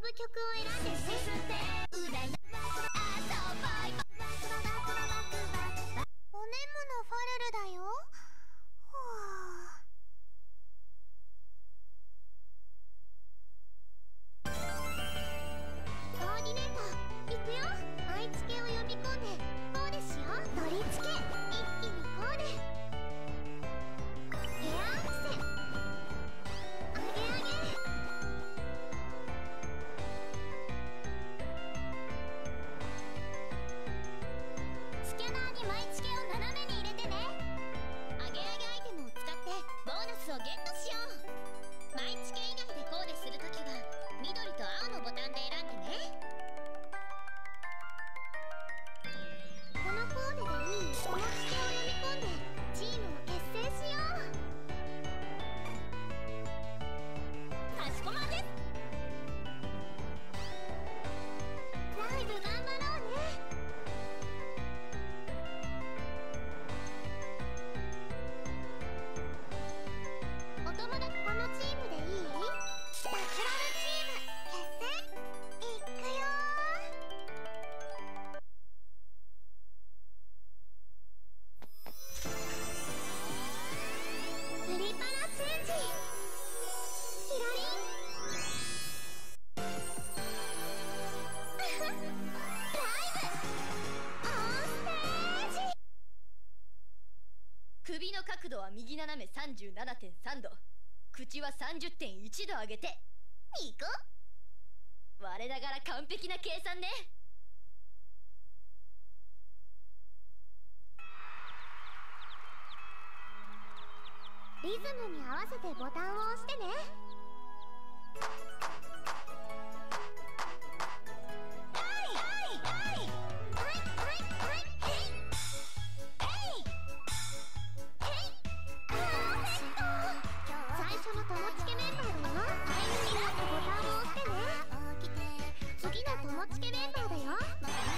ぶ曲を選んで進んで首の角度は右斜め37.3度。口は30.1度上げてニコ。我ながら完璧な計算ね。リズムに合わせてボタンを押してね。おうけメンバーだよ。